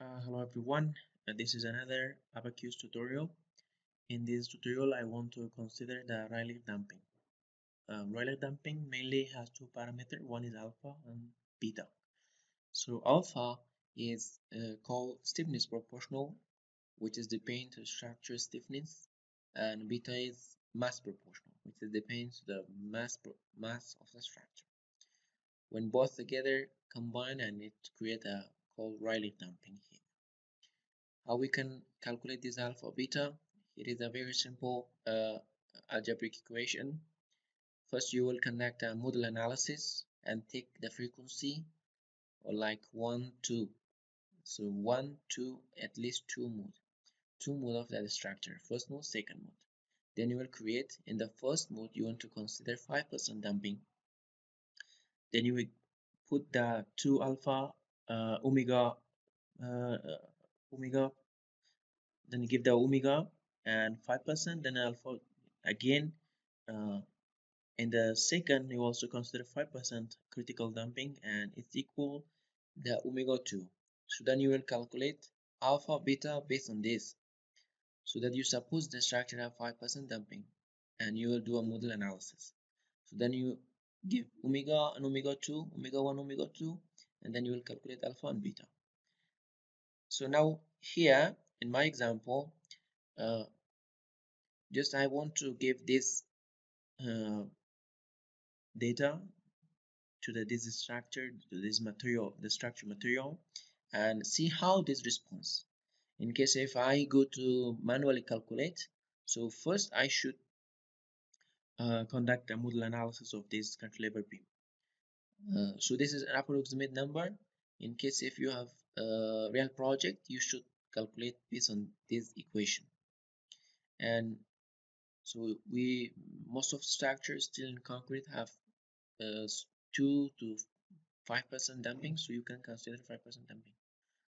Uh, hello everyone, uh, this is another Abaqus tutorial. In this tutorial I want to consider the Rayleigh damping. Uh, Rayleigh damping mainly has two parameters, one is alpha and beta. So alpha is uh, called stiffness proportional, which is dependent to structure stiffness, and beta is mass proportional, which is depends the mass, mass of the structure. When both together combine and it create a Rayleigh damping here. How we can calculate this alpha beta? It is a very simple uh, algebraic equation. First, you will conduct a model analysis and take the frequency or like 1, 2. So 1, 2, at least 2 mode. 2 mode of that structure, first mode, second mode. Then you will create, in the first mode, you want to consider 5% damping. Then you will put the 2 alpha omega uh, omega then give the omega and 5% then alpha again uh, in the second you also consider 5% critical damping and it's equal the omega 2 so then you will calculate alpha beta based on this. So that you suppose the structure have 5% damping and you will do a model analysis. So then you give omega and omega 2 omega 1 omega 2 and then you will calculate alpha and beta. So now here in my example uh, just I want to give this uh, data to the this structure to this material the structure material and see how this responds. In case if I go to manually calculate so first I should uh, conduct a model analysis of this cantilever beam uh, so this is an approximate number. In case if you have a real project you should calculate based on this equation. And so we most of structures still in concrete have uh, 2 to 5 percent damping so you can consider 5 percent damping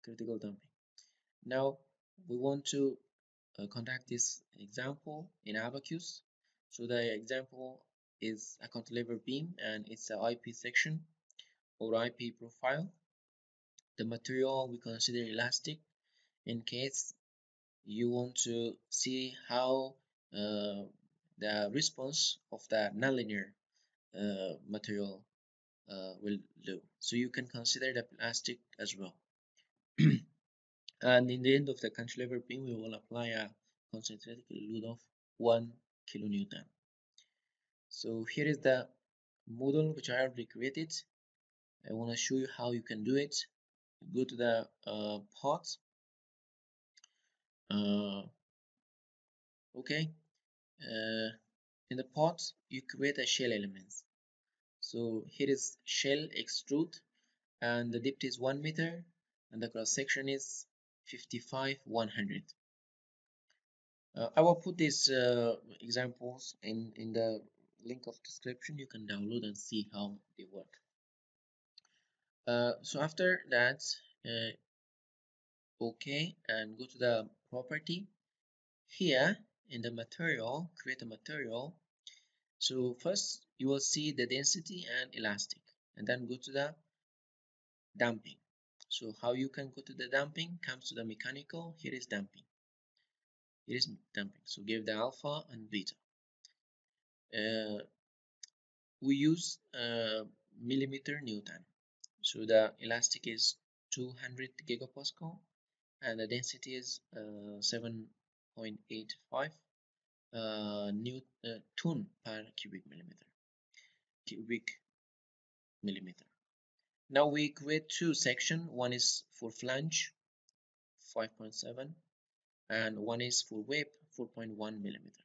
critical damping now we want to uh, conduct this example in Abaqus so the example is a cantilever beam and it's a IP section or IP profile the material we consider elastic in case you want to see how uh, the response of the nonlinear uh, material uh, will do. So you can consider the plastic as well. and in the end of the cantilever beam, we will apply a concentrated load of 1 kilonewton. So here is the model which I have recreated. I want to show you how you can do it. Go to the uh, part uh, okay uh, in the part you create a shell elements so here is shell extrude and the depth is 1 meter and the cross section is 55 100 uh, I will put these uh, examples in in the link of description you can download and see how they work. Uh, so after that uh, okay and go to the property. Here in the material create a material. So first you will see the density and elastic and then go to the damping. So how you can go to the damping comes to the mechanical. Here is damping. It is damping. So give the alpha and beta we use uh, millimeter newton. So the elastic is 200 gigapascal and the density is uh, 7.85 uh, newton uh, per cubic millimeter cubic millimeter. Now we create two section. One is for flange 5.7 and one is for web 4.1 millimeter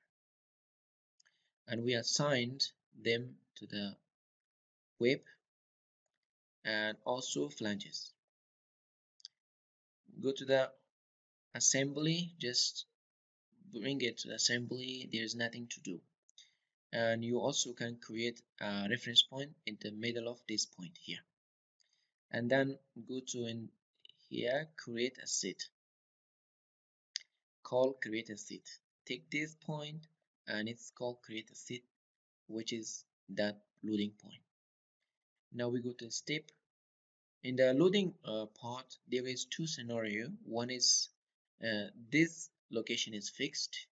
and we assigned them to the web and also flanges. Go to the assembly just bring it to the assembly there's nothing to do. And you also can create a reference point in the middle of this point here. And then go to in here create a set. Call create a set. Take this point and it's called create a set which is that loading point. Now we go to step. In the loading uh, part there is two scenario. One is uh, this location is fixed.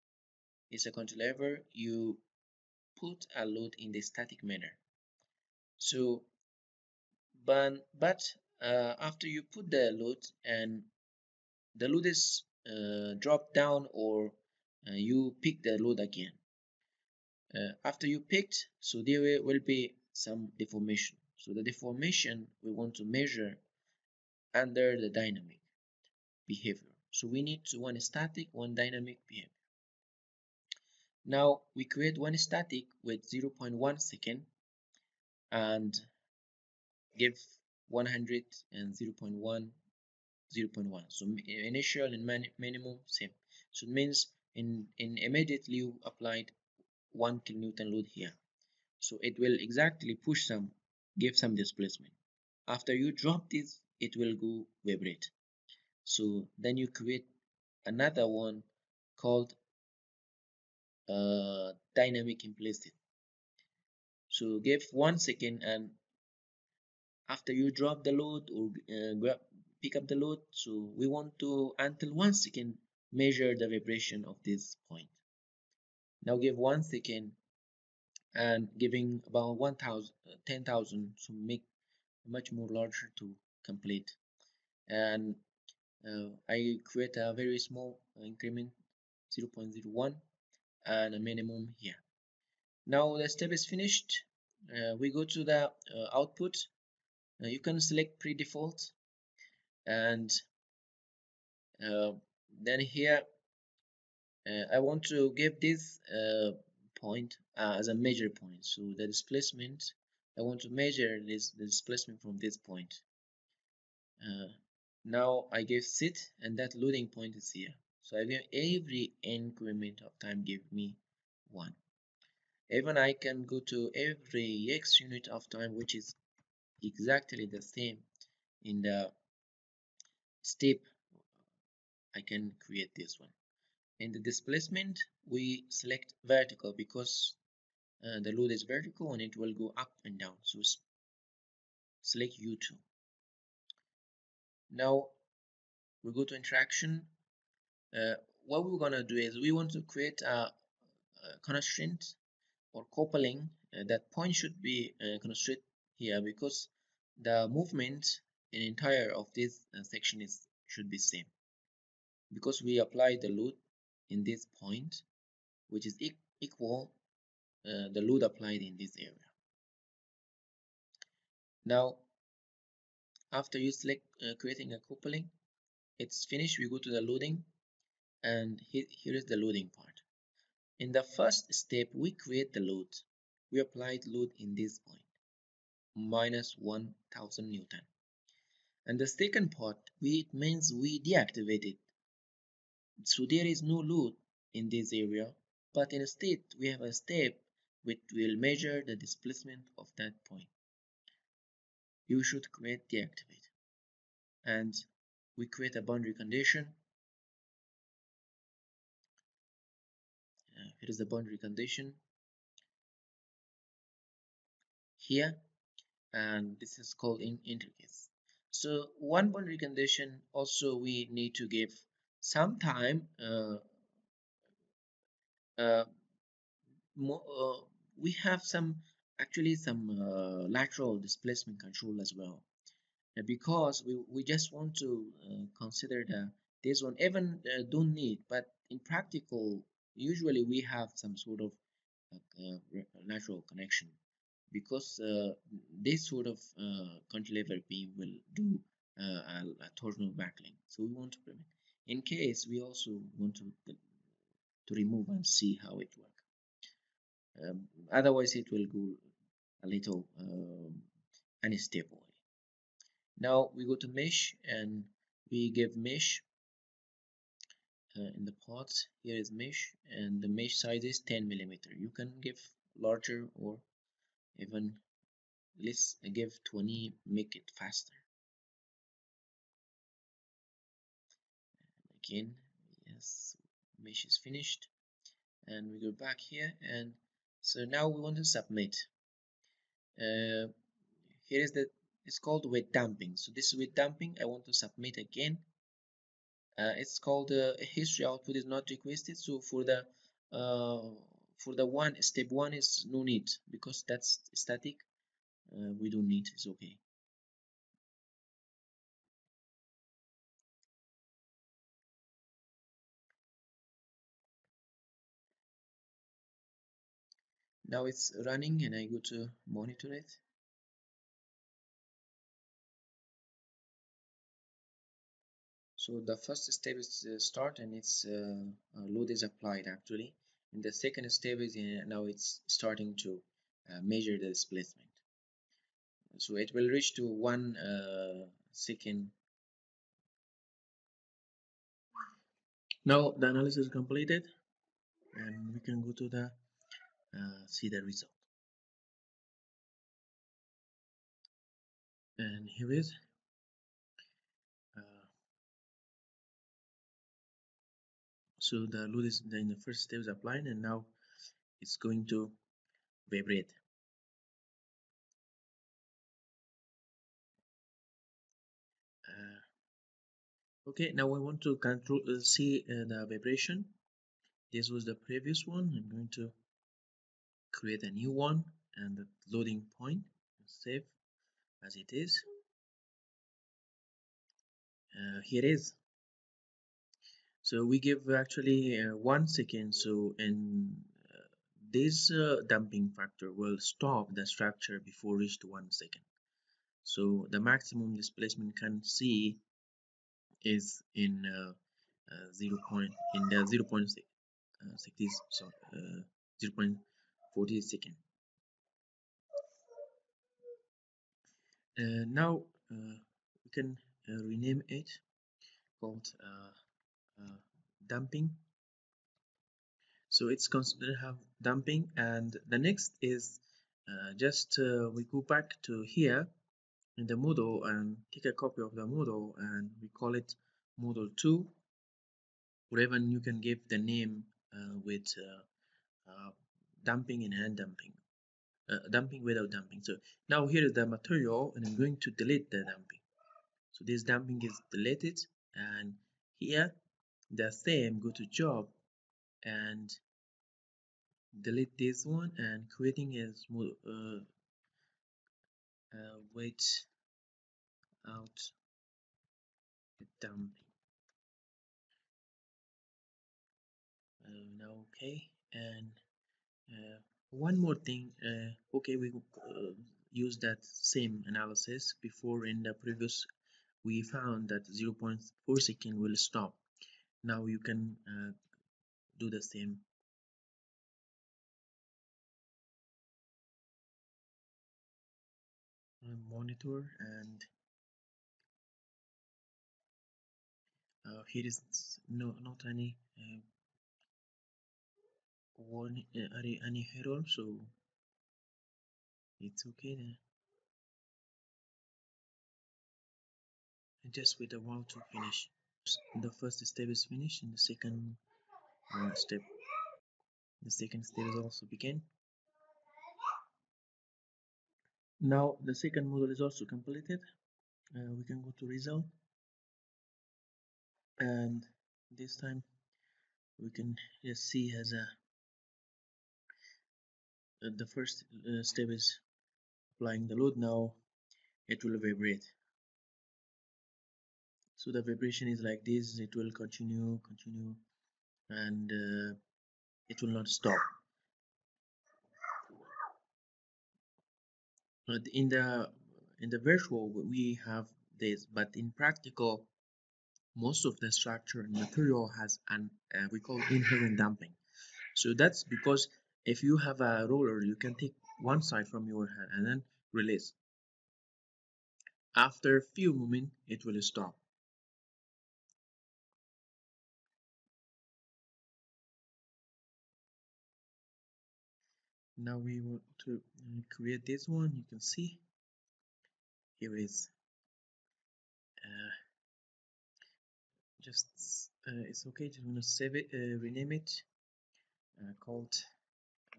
It's a cantilever you put a load in the static manner. So but but uh, after you put the load and the load is uh, dropped down or uh, you pick the load again uh, after you picked so there will be some deformation. So the deformation we want to measure under the dynamic behavior. So we need to one static one dynamic behavior. Now we create one static with 0.1 second and give 100 and 0.1 0.1 so initial and minimum same. So it means in in immediately you applied 1 kilonewton load here. So it will exactly push some give some displacement. After you drop this it will go vibrate. So then you create another one called uh, dynamic implicit so give one second and after you drop the load or uh, grab pick up the load so we want to until one second measure the vibration of this point now give one second and giving about 1000 10,000 to make much more larger to complete. And uh, I create a very small increment 0.01 and a minimum here. Now the step is finished. Uh, we go to the uh, output. You can select pre-default and uh, then here Uh, I want to give this uh, point uh, as a measure point. So the displacement I want to measure this the displacement from this point. Uh, now I give sit and that loading point is here. So I give every increment of time give me one. Even I can go to every x unit of time which is exactly the same in the step. I can create this one in the displacement we select vertical because uh, the load is vertical and it will go up and down. So select U2 now we go to interaction. Uh, what we're gonna do is we want to create a, a constraint or coupling uh, that point should be uh, constrained here because the movement in entire of this uh, section is should be same. Because we apply the load in this point which is e equal uh, the load applied in this area. Now after you select uh, creating a coupling it's finished we go to the loading and here, here is the loading part. In the first step we create the load. We applied load in this point minus 1000 newton. And the second part we, it means we deactivated so there is no load in this area but instead we have a step which will measure the displacement of that point. You should create deactivate. And we create a boundary condition. Uh, here is the boundary condition. Here and this is called in encastre so one boundary condition also we need to give some time uh, uh, uh, we have some actually some lateral displacement control as well. Because we, we just want to consider the this one even don't need but in practical usually we have some sort of lateral connection because uh, this sort of uh, cantilever beam will do uh, a, a torsional buckling so we want to prevent in case we also want to to remove and see how it works. Um, otherwise it will go a little um, unstable. Now we go to mesh and we give mesh uh, in the parts here is mesh and the mesh size is 10 millimeter. You can give larger or even let's give 20 make it faster again yes mesh is finished. And we go back here and so now we want to submit. Uh, here is the it's called wet damping so this is wet damping I want to submit again. Uh, it's called uh, history output is not requested. So for the uh, for the one step one is no need because that's static. Uh, we don't need it's okay now it's running and I go to monitor it. So the first step is start and its uh, load is applied actually. And the second step is uh, now it's starting to uh, measure the displacement. So it will reach to one uh, second. Now the analysis is completed and we can go to the see the result. And here is. Uh, so the load is in the first step is applied and now it's going to vibrate. Uh, okay now we want to control uh, see uh, the vibration. This was the previous one. I'm going to create a new one and the loading point save as it is. Uh, here is. So we give actually uh, one second. So in uh, this uh, damping factor will stop the structure before reach to one second. So the maximum displacement can see is in uh, uh, 0 point in the 0 0.6 uh, 60 so 0 0.40 second uh, now uh, we can uh, rename it called damping so it's considered have damping and the next is uh, just uh, we go back to here in the model and take a copy of the model and we call it model 2 or even you can give the name uh, with damping and hand damping. uh, damping without damping. so now here is the material and I'm going to delete the damping. so this damping is deleted and here the same go to job and delete this one and creating a small uh, uh, out damping uh, now okay and one more thing uh, okay we uh, use that same analysis. Before in the previous we found that 0.4 second will stop. Now you can uh, do the same. Monitor and uh, here is no not any uh, warning uh, any, error so it's okay then. Just wait a while to finish the first step is finished and the second uh, step the second step is also begin. Now the second model is also completed. Uh, we can go to result. And this time we can just see as a the first uh, step is applying the load. Now it will vibrate. So the vibration is like this. It will continue continue and uh, it will not stop. But in the in the virtual we have this. But in practical most of the structure and material has an uh, we call inherent damping. So that's because if you have a roller you can take one side from your hand and then release. After a few moments it will stop. Now we want to create this one. You can see here is uh, just uh, it's okay. Just want to save it uh, rename it uh, called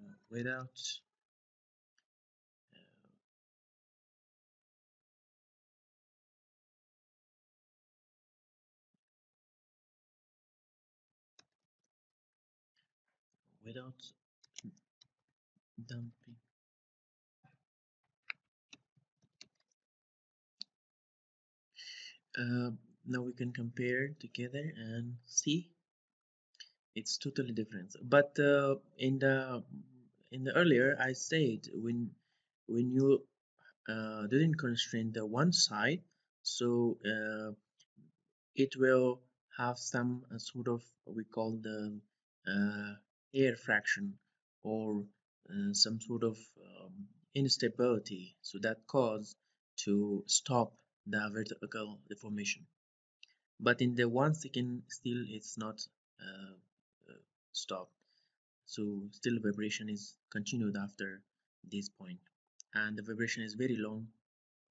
uh, out. Um, Without damping uh, um, now we can compare together and see it's totally different. But uh, in the in the earlier I said when when you uh, didn't constrain the one side so uh, it will have some uh, sort of we call the uh, air fraction or uh, some sort of um, instability. So that cause to stop the vertical deformation. But in the one second still it's not uh, stopped so still vibration is continued after this point. And the vibration is very long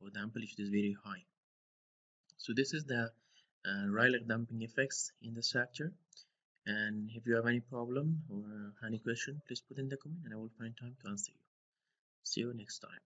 or the amplitude is very high. So this is the uh, Rayleigh damping effects in the structure. And if you have any problem or any question please put in the comment and I will find time to answer you. See you next time